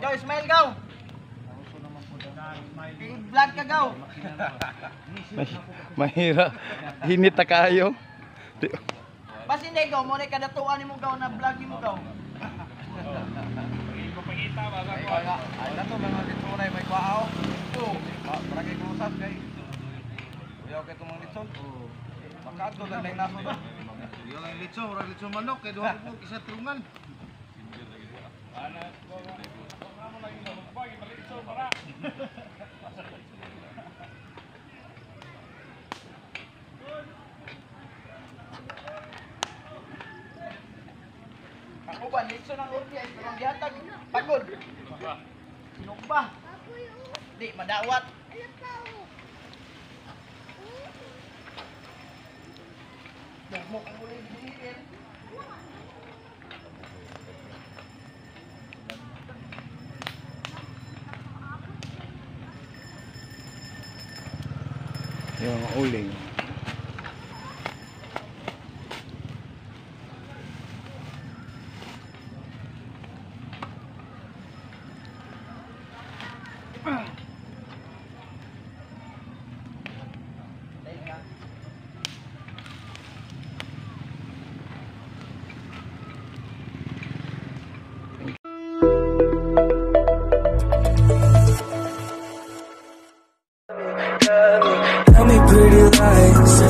Go, smile go. I-vlog ka go. May- Mahira. Hinit na kayo. Bas hindi go, mo na kadatuan ni mo go na vlog ni mo go. Ay na to mga litsunay may kwao. Oo. Barangay Cruzas kay. Kuya kay tumang litson. Oo. Makadto lang nay naso do. Yung ang litso, orang litso manok, kaya doon po isa trungan. Ako ba nitso ng urpiya, ang gihatag pagod. Sino ba? Di madawat. Dagmo ang ulit diliin. Yung uling. Since